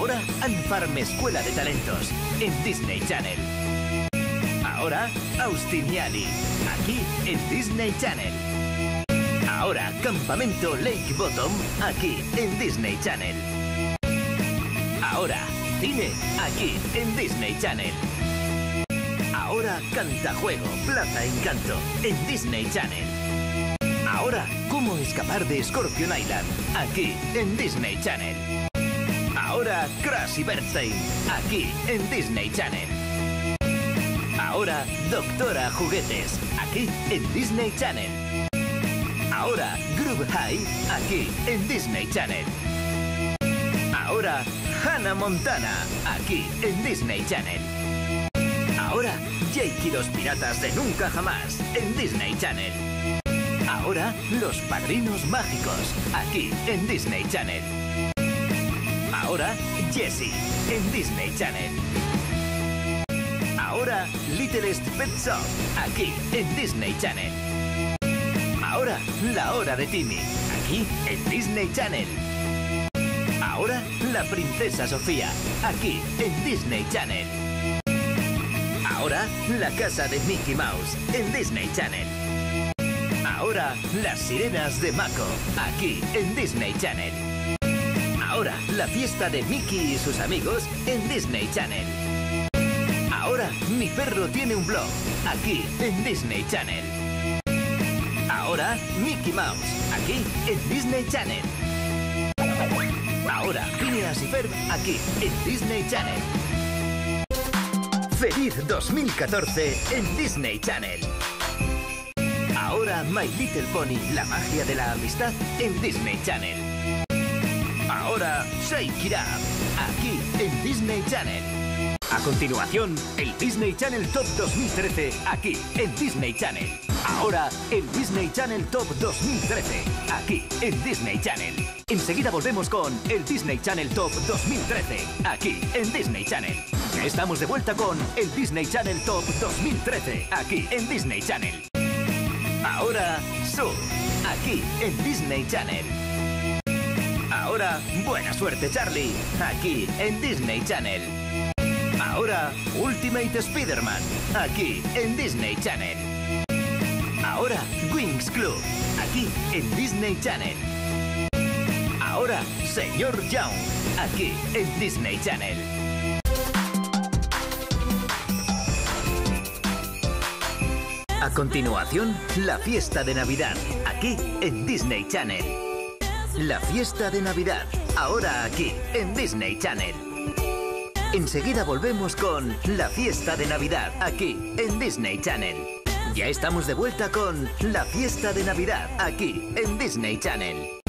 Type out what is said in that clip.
Ahora Anfarm Escuela de Talentos en Disney Channel. Ahora Austiniani, aquí en Disney Channel. Ahora Campamento Lake Bottom, aquí en Disney Channel. Ahora Cine, aquí en Disney Channel. Ahora Cantajuego, Plaza Encanto, en Disney Channel. Ahora, ¿cómo escapar de Scorpion Island? Aquí, en Disney Channel. Ahora, Crash y Bernstein, aquí, en Disney Channel. Ahora, Doctora Juguetes, aquí, en Disney Channel. Ahora, Groove High, aquí, en Disney Channel. Ahora, Hannah Montana, aquí, en Disney Channel. Ahora, Jake y los piratas de Nunca Jamás, en Disney Channel. Ahora, Los Padrinos Mágicos, aquí en Disney Channel. Ahora, Jessie, en Disney Channel. Ahora, Littlest Pet Shop, aquí en Disney Channel. Ahora, La Hora de Timmy, aquí en Disney Channel. Ahora, La Princesa Sofía, aquí en Disney Channel. Ahora, La Casa de Mickey Mouse, en Disney Channel. Ahora, Las Sirenas de Mako, aquí en Disney Channel. Ahora, la fiesta de Mickey y sus amigos en Disney Channel. Ahora, mi perro tiene un blog, aquí en Disney Channel. Ahora, Mickey Mouse, aquí en Disney Channel. Ahora, Phineas y Ferb, aquí en Disney Channel. Feliz 2014 en Disney Channel. Ahora My Little Pony, la magia de la amistad en Disney Channel. Ahora Shake It Up, aquí en Disney Channel. A continuación, el Disney Channel Top 2013, aquí en Disney Channel. Ahora, el Disney Channel Top 2013, aquí en Disney Channel. Enseguida volvemos con el Disney Channel Top 2013, aquí en Disney Channel. Estamos de vuelta con el Disney Channel Top 2013, aquí en Disney Channel. Ahora, Sur, aquí en Disney Channel. Ahora, buena suerte Charlie, aquí en Disney Channel. Ahora, Ultimate Spider-Man, aquí en Disney Channel. Ahora, Wings Club, aquí en Disney Channel. Ahora, Señor Young, aquí en Disney Channel. A continuación, la fiesta de Navidad, aquí en Disney Channel. La fiesta de Navidad, ahora aquí en Disney Channel. Enseguida volvemos con la fiesta de Navidad, aquí en Disney Channel. Ya estamos de vuelta con la fiesta de Navidad, aquí en Disney Channel.